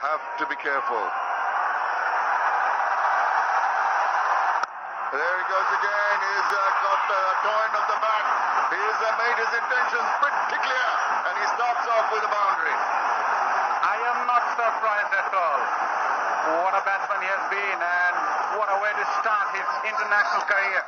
have to be careful. There he goes again. He's uh, got the coin of the back. He's uh, made his intentions pretty clear, and he starts off with a boundary. I am not surprised at all. What a batsman he has been, and what a way to start his international career.